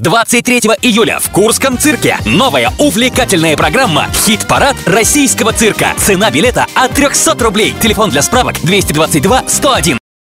23 июля в Курском цирке. Новая увлекательная программа «Хит-парад российского цирка». Цена билета от 300 рублей. Телефон для справок 222 101.